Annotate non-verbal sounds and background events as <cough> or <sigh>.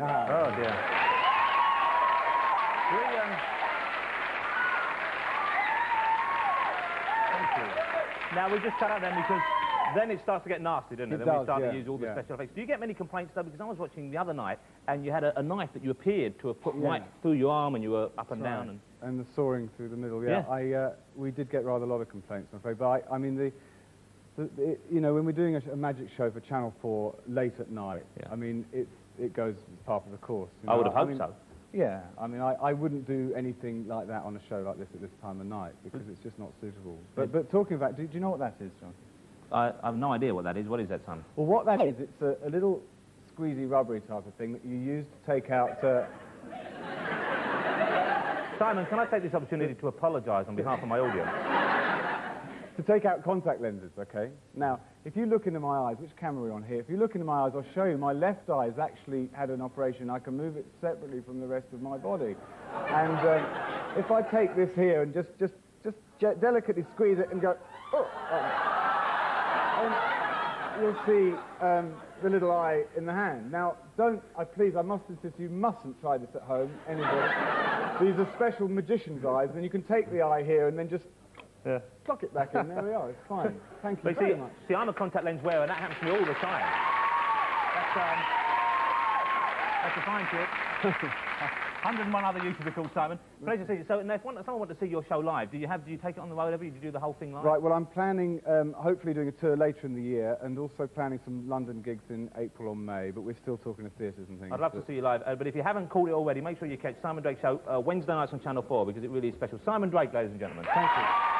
Ah. Oh, dear. We, um... Thank you. Now, we just cut out then because then it starts to get nasty, doesn't it? It then we does, start yeah, to use all the yeah. special effects. Do you get many complaints, though? Because I was watching the other night, and you had a, a knife that you appeared to have put Yeah. right through your arm, and you were up and Right. down. And And the soaring through the middle, yeah. Yeah. I, uh, we did get rather a lot of complaints, I'm afraid. But I, I mean, the, the, the, you know, when we're doing a, sh- a magic show for Channel 4 late at night, Yeah. I mean, it, it goes as part of the course. you I would have hoped mean, so. Yeah, I mean, I, I wouldn't do anything like that on a show like this at this time of night because it's just not suitable. But, but talking about, do, do you know what that is, John? I, I have no idea what that is. What is that, son? Well, what that is, it's a, a little squeezy rubbery type of thing that you use to take out. Uh, Simon, can I take this opportunity to apologise on behalf of my audience? To take out contact lenses, okay? Now, if you look into my eyes, which camera are we on here? If you look into my eyes, I'll show you my left eye has actually had an operation. I can move it separately from the rest of my body. And um, if I take this here and just, just, just delicately squeeze it and go, oh, um, you'll see um, the little eye in the hand. Now, don't, I please, I must insist, you mustn't try this at home, anybody. These are special magician's eyes, and you can take the eye here and then just Yeah. Plug it back in. There we are. It's fine. Thank you But very see, much. see, I'm a contact lens wearer, and that happens to me all the time. That's, um, that's a fine trick. <laughs> 101 other uses are called Simon. Pleasure to see you. So, if one, someone wants to see your show live, do you have? Do you take it on the road ever? Do you do the whole thing live? Right. Well, I'm planning, um, hopefully, doing a tour later in the year, and also planning some London gigs in April or May. But we're still talking to theatres and things. I'd love to see you live. Uh, but if you haven't caught it already, make sure you catch Simon Drake Show uh, Wednesday nights on Channel 4 because it really is special. Simon Drake, ladies and gentlemen. Thank you.